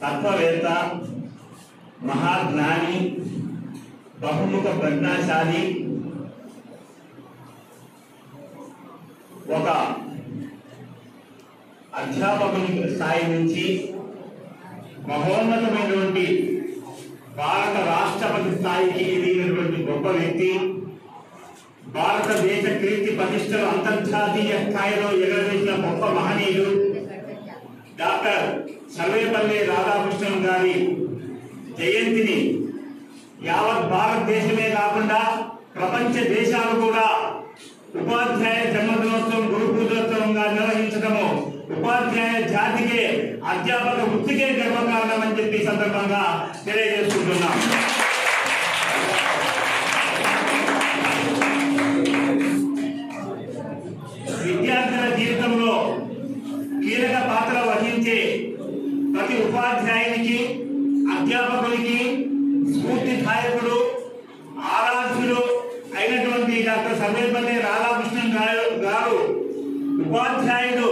తత్వవేత్త మహాజ్ఞాని బహుముఖ ప్రజ్ఞాశాలి ఒక అధ్యాపకుని స్థాయి నుంచి మహోన్నతమైనటువంటి భారత రాష్ట్రపతి స్థాయికి ఎదిగినటువంటి గొప్ప వ్యక్తి భారతదేశ కీర్తి ప్రతిష్టలు అంతర్జాతీయ స్థాయిలో ఎగరవేసిన గొప్ప మహనీయుడు. డాక్టర్ సర్వేపల్లి రాధాకృష్ణన్ గారి జయంతిని యావత్ భారతదేశమే కాకుండా ప్రపంచ దేశాలు కూడా ఉపాధ్యాయ జన్మదినోత్సవం గురు పూజోత్సవంగా నిర్వహించడము ఉపాధ్యాయ జాతికే అధ్యాపక వృత్తికే గర్వకారణం అని చెప్పి సందర్భంగా తెలియజేసుకుంటున్నాం. అధ్యాపకునికి స్ఫూర్తిదాయకుడు ఆరాధ్యుడు అయినటువంటి డాక్టర్ సర్వేపల్లి రాధాకృష్ణన్ గారు గారు ఉపాధ్యాయుడు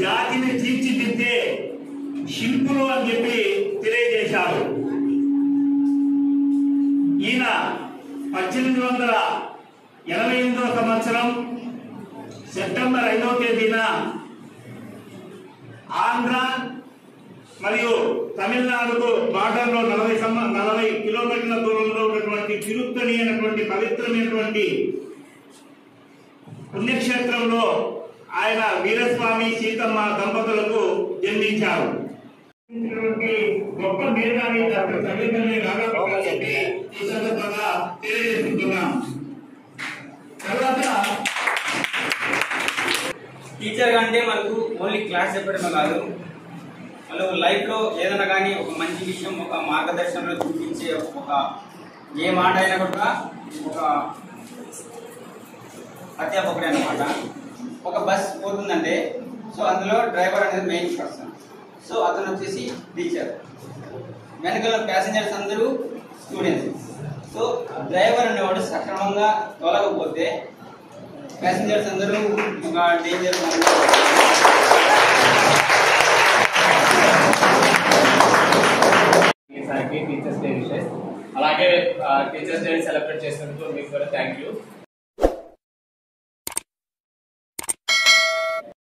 జాతిని తీర్చిదిద్దే శిల్పులు అని చెప్పి తెలియజేశారు. ఈయన పద్దెనిమిది వందల ఎనభై ఎనిమిదవ సంవత్సరం సెప్టెంబర్ ఐదవ తేదీన ఆంధ్ర మరియు తమిళనాడుకు బార్డర్లో నలభై సమ నలభై కిలోమీటర్ల దూరంలో ఉన్నటువంటి తిరుత్తణి అనేటువంటి పవిత్రమైనటువంటి పుణ్యక్షేత్రంలో ఆయన వీరస్వామి సీతమ్మ దంపతులకు జన్మించారు. గొప్ప మేధావి డాక్టర్ చెప్పి ఈ సందర్భంగా తర్వాత టీచర్ అంటే మనకు ఓన్లీ క్లాస్ చెప్పడమే కాదు. వాళ్ళు లైఫ్లో ఏదైనా కానీ ఒక మంచి విషయం ఒక మార్గదర్శనంలో చూపించే ఒక ఏ మాట అయినా కూడా ఒక అధ్యాపకుడే అనమాట ఒక బస్ పోతుందంటే సో అందులో డ్రైవర్ అనేది మెయిన్ పర్సన్ సో అతను వచ్చేసి టీచర్ వెనకాల ప్యాసింజర్స్ అందరూ స్టూడెంట్స్ సో డ్రైవర్ అనేవాడు సక్రమంగా తొలగకపోతే ప్యాసింజర్స్ అందరూ ఒక డేంజర్ ఈసారికి టీచర్స్ డే విషెస్ అలాగే టీచర్స్ డే సెలబ్రేట్ చేసినందుకు మీకు కూడా థ్యాంక్ యూ